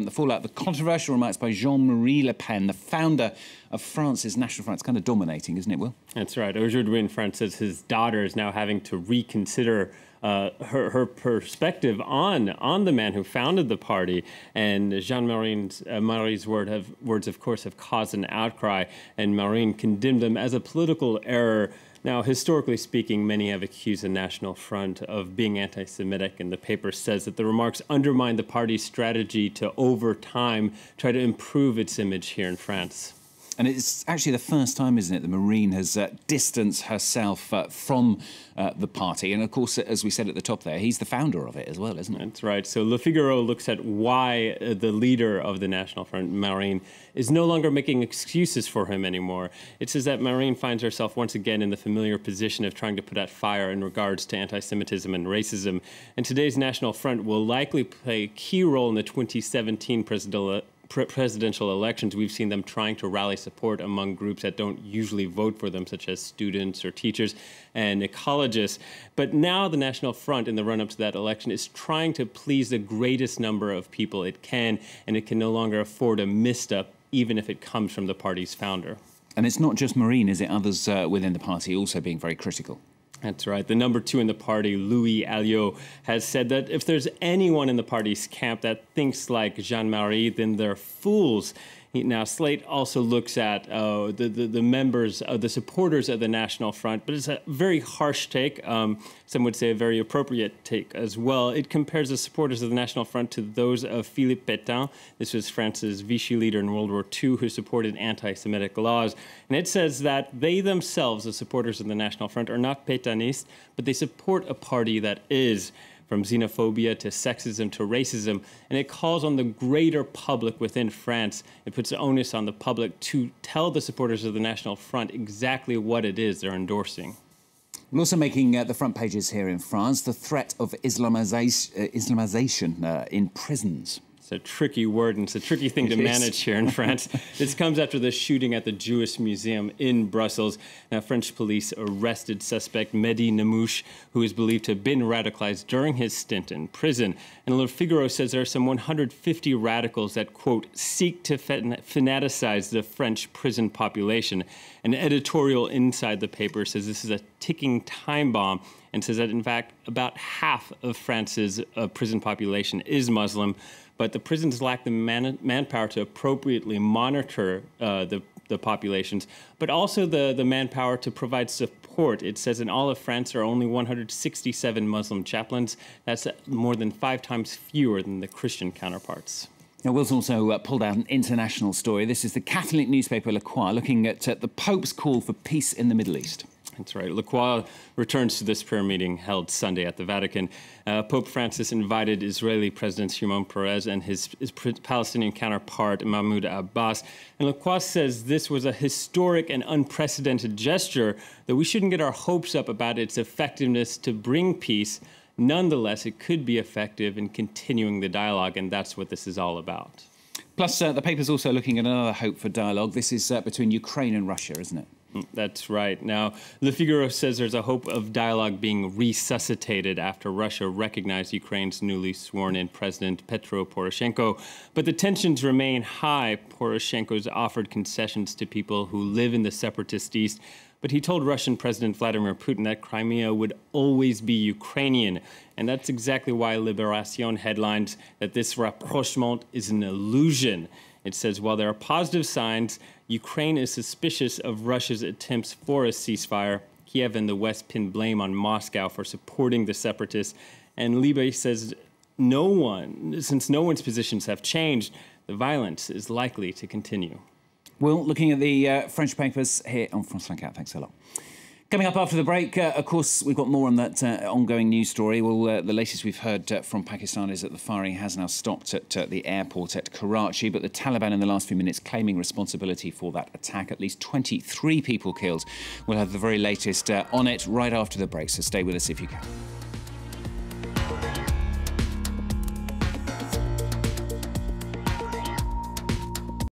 the fallout, the controversial remarks by Jean-Marie Le Pen, the founder of France's National Front. It's kind of dominating, isn't it, Will? That's right. Aujourd'hui in France says his daughter is now having to reconsider uh, her, her perspective on on the man who founded the party. And Jean Marine's uh, Marie's word have, words, of course, have caused an outcry, and Marine condemned them as a political error. Now, historically speaking, many have accused the National Front of being anti Semitic, and the paper says that the remarks undermine the party's strategy to, over time, try to improve its image here in France. And it's actually the first time, isn't it, the Marine has uh, distanced herself uh, from uh, the party. And of course, as we said at the top there, he's the founder of it as well, isn't it? That's right. So Le Figaro looks at why uh, the leader of the National Front, Marine, is no longer making excuses for him anymore. It says that Marine finds herself once again in the familiar position of trying to put out fire in regards to anti Semitism and racism. And today's National Front will likely play a key role in the 2017 presidential pre presidential elections, we've seen them trying to rally support among groups that don't usually vote for them, such as students or teachers and ecologists. But now the National Front, in the run up to that election, is trying to please the greatest number of people it can, and it can no longer afford a misstep, even if it comes from the party's founder. And it's not just Marine, is it? Others uh, within the party also being very critical. That's right. The number two in the party, Louis Aliot, has said that if there's anyone in the party's camp that thinks like Jean Marie, then they're fools. Now, Slate also looks at uh, the, the, the members, uh, the supporters of the National Front, but it's a very harsh take. Um, some would say a very appropriate take as well. It compares the supporters of the National Front to those of Philippe Pétain. This was France's Vichy leader in World War II who supported anti Semitic laws. And it says that they themselves, the supporters of the National Front, are not Pétainists, but they support a party that is from xenophobia to sexism to racism, and it calls on the greater public within France. It puts the onus on the public to tell the supporters of the National Front exactly what it is they're endorsing. We're also making uh, the front pages here in France the threat of Islamization, uh, Islamization uh, in prisons a tricky word and it's a tricky thing to manage here in France. this comes after the shooting at the Jewish Museum in Brussels. Now, French police arrested suspect Mehdi Nemmouche, who is believed to have been radicalized during his stint in prison. And Le Figaro says there are some 150 radicals that, quote, seek to fanaticize the French prison population. An editorial inside the paper says this is a ticking time bomb and says that, in fact, about half of France's uh, prison population is Muslim but the prisons lack the man- manpower to appropriately monitor uh, the, the populations, but also the, the manpower to provide support. It says in all of France there are only 167 Muslim chaplains. That's more than five times fewer than the Christian counterparts. Now, Will's also uh, pulled out an international story. This is the Catholic newspaper Le Croix looking at uh, the Pope's call for peace in the Middle East. Right. Le Croix returns to this prayer meeting held Sunday at the Vatican. Uh, Pope Francis invited Israeli President Shimon Peres and his, his, Palestinian counterpart Mahmoud Abbas. And Le Croix says this was a historic and unprecedented gesture, that we shouldn't get our hopes up about its effectiveness to bring peace. Nonetheless, it could be effective in continuing the dialogue, and that's what this is all about. Plus, uh, the paper's also looking at another hope for dialogue. This is uh, between Ukraine and Russia, isn't it? That's right. Now, Le Figaro says there's a hope of dialogue being resuscitated after Russia recognized Ukraine's newly sworn in President Petro Poroshenko. But the tensions remain high. Poroshenko's offered concessions to people who live in the separatist east, but he told Russian President Vladimir Putin that Crimea would always be Ukrainian. And that's exactly why Liberation headlines that this rapprochement is an illusion. It says while there are positive signs, Ukraine is suspicious of Russia's attempts for a ceasefire. Kiev and the West pin blame on Moscow for supporting the separatists. And Libe says no one, since no one's positions have changed, the violence is likely to continue. Well, looking at the uh, French papers here on France 24. Thanks a lot. Coming up after the break, uh, of course, we've got more on that uh, ongoing news story. Well, uh, the latest we've heard uh, from Pakistan is that the firing has now stopped at uh, the airport at Karachi, but the Taliban in the last few minutes claiming responsibility for that attack. At least 23 people killed. We'll have the very latest uh, on it right after the break, so stay with us if you can.